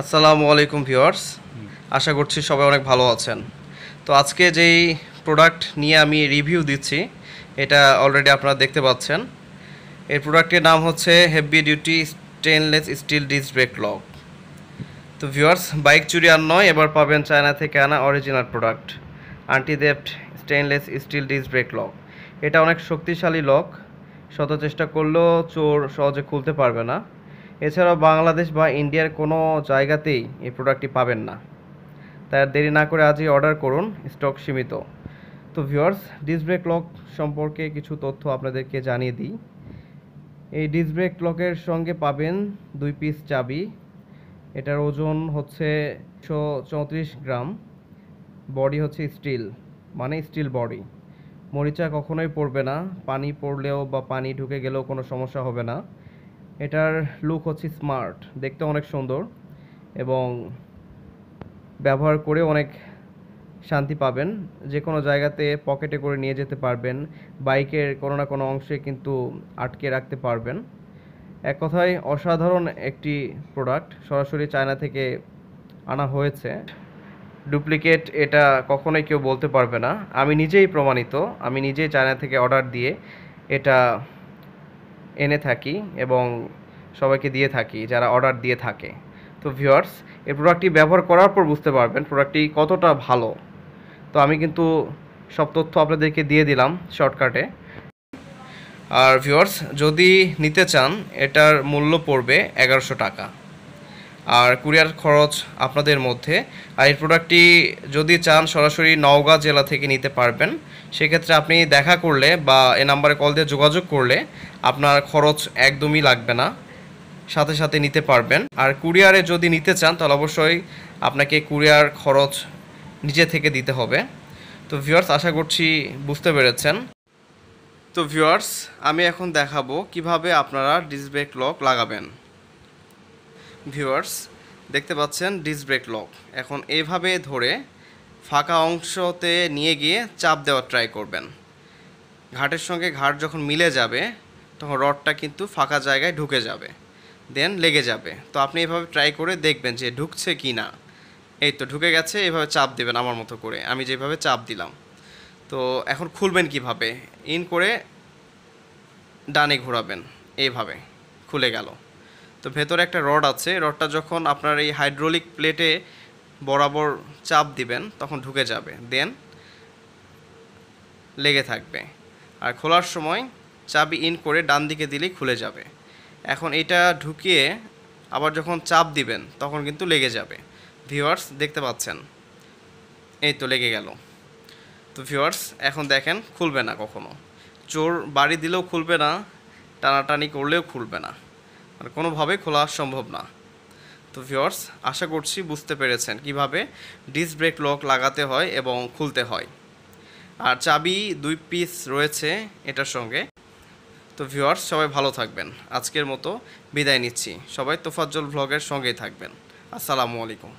আসসালামু আলাইকুম ভিউয়ার্স। আশা করছি সবাই অনেক ভালো আছেন। তো আজকে যেই প্রোডাক্ট নিয়ে আমি রিভিউ দিচ্ছি, এটা অলরেডি আপনারা দেখতে পাচ্ছেন। এই প্রোডাক্টের নাম হচ্ছে heavy duty stainless steel disc brake lock তো ভিউয়ার্স বাইক চুরি আর নয়, এবার পাবেন চায়না থেকে আনা original product আন্টিদেপ্ট stainless steel disc brake lock এটা অনেক শক্তিশালী লক শত চেষ্টা করলেও চোর সহজে খুলতে পারবে না। এছাড়াও বাংলাদেশ বা ইন্ডিয়ার কোনো জায়গাতেই এই প্রোডাক্টটি পাবেন না। তাই দেরি না করে আজই অর্ডার করুন স্টক সীমিত। তো ভিউয়ার্স ডিসব্রেক লক সম্পর্কে কিছু তথ্য আপনাদেরকে জানিয়ে দিই। এই ডিস ব্রেক লকের সঙ্গে পাবেন দুই পিস চাবি। এটার ওজন হচ্ছে একশো চৌত্রিশ গ্রাম। বডি হচ্ছে স্টিল মানে স্টিল বডি মরিচা কখনোই পড়বে না, পানি পড়লেও বা পানি ঢুকে গেলেও কোনো সমস্যা হবে না। এটার লুক হচ্ছে স্মার্ট দেখতে অনেক সুন্দর এবং ব্যবহার করে অনেক শান্তি পাবেন। যে কোনো জায়গাতে পকেটে করে নিয়ে যেতে পারবেন, বাইকের কোনো না কোনো অংশে কিন্তু আটকে রাখতে পারবেন। এক কথায় অসাধারণ একটি প্রোডাক্ট সরাসরি চায়না থেকে আনা হয়েছে। ডুপ্লিকেট এটা কখনোই কেউ বলতে পারবে না। আমি নিজেই প্রমাণিত, আমি নিজেই চায়না থেকে অর্ডার দিয়ে এটা এনে থাকি এবং সবাইকে দিয়ে থাকি, যারা অর্ডার দিয়ে থাকে। তো ভিওয়ার্স এই প্রোডাক্টটি ব্যবহার করার পর বুঝতে পারবেন প্রোডাক্টটি কতটা ভালো। তো আমি কিন্তু সব তথ্য আপনাদেরকে দিয়ে দিলাম শর্টকাটে আর ভিওয়ার্স যদি নিতে চান, এটার মূল্য পড়বে এগারোশো টাকা। আর কুরিয়ার খরচ আপনাদের মধ্যে। আর এই প্রোডাক্টটি যদি চান সরাসরি নওগাঁ জেলা থেকে নিতে পারবেন, সেক্ষেত্রে আপনি দেখা করলে বা এ নাম্বারে কল দিয়ে যোগাযোগ করলে আপনার খরচ একদমই লাগবে না। সাথে সাথে নিতে পারবেন। আর কুরিয়ারে যদি নিতে চান, তাহলে অবশ্যই আপনাকে কুরিয়ার খরচ নিজে থেকে দিতে হবে। তো ভিউয়ার্স, আশা করছি বুঝতে পেরেছেন। তো ভিউয়ার্স, আমি এখন দেখাবো কীভাবে আপনারা ডিস ব্রেক লক লাগাবেন। ভিউয়ার্স, দেখতে পাচ্ছেন ডিস ব্রেক লক। এখন এইভাবে ধরে ফাঁকা অংশতে নিয়ে গিয়ে চাপ দেওয়ার ট্রাই করবেন। ঘাটের সঙ্গে ঘাট যখন মিলে যাবে, তখন রডটা কিন্তু ফাঁকা জায়গায় ঢুকে যাবে, দেন লেগে যাবে। তো আপনি এভাবে ট্রাই করে দেখবেন যে ঢুকছে কি না। এই তো ঢুকে গেছে, এভাবে চাপ দেবেন আমার মতো করে। আমি যেভাবে চাপ দিলাম। তো এখন খুলবেন কীভাবে? ইন করে ডানে ঘোরাবেন এইভাবে খুলে গেল। তো ভেতরে একটা রড আছে, রডটা যখন আপনার এই হাইড্রোলিক প্লেটে বরাবর চাপ দিবেন, তখন ঢুকে যাবে। দেন লেগে থাকবে। আর খোলার সময় চাবি ইন করে ডান দিকে দিলেই খুলে যাবে। এখন এটা ঢুকিয়ে আবার যখন চাপ দিবেন, তখন কিন্তু লেগে যাবে। ভিউয়ার্স দেখতে পাচ্ছেন? এই তো লেগে গেল। তো ভিউয়ার্স এখন দেখেন খুলবে না কখনো। চোর বাড়ি দিলেও খুলবে না, টানাটানি করলেও খুলবে না। মানে কোনোভাবে খোলা সম্ভব না। তো ভিওর্স আশা করছি বুঝতে পেরেছেন কীভাবে ডিস ব্রেক লক লাগাতে হয় এবং খুলতে হয়। আর চাবি দুই পিস রয়েছে এটার সঙ্গে। তো ভিওর্স সবাই ভালো থাকবেন। আজকের মতো বিদায় নিচ্ছি। সবাই তোফাজ্জল ভ্লগের সঙ্গেই থাকবেন। আসসালামু আলাইকুম।